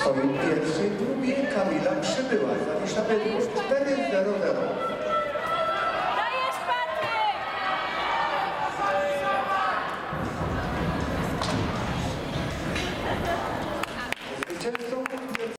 swoim pierwszej próbie Kamila przybyła. Zawisza Bydgoszcz 4-0-0. Zwycięzcą